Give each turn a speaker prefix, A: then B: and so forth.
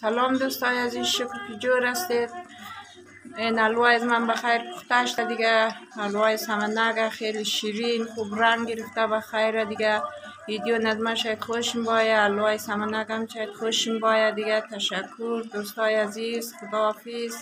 A: سلام دوستای عزیز شکر که جور هستید. این حلوای از من بخیر پخته دیگه. حلوای سمنگ خیلی شیرین خوب رنگ گرفته بخیر دیگه. ویدیو ندمه شاید خوشم باید. حلوای سمنگ هم شاید خوشم باید دیگه. تشکر دوستای عزیز خداحافظ.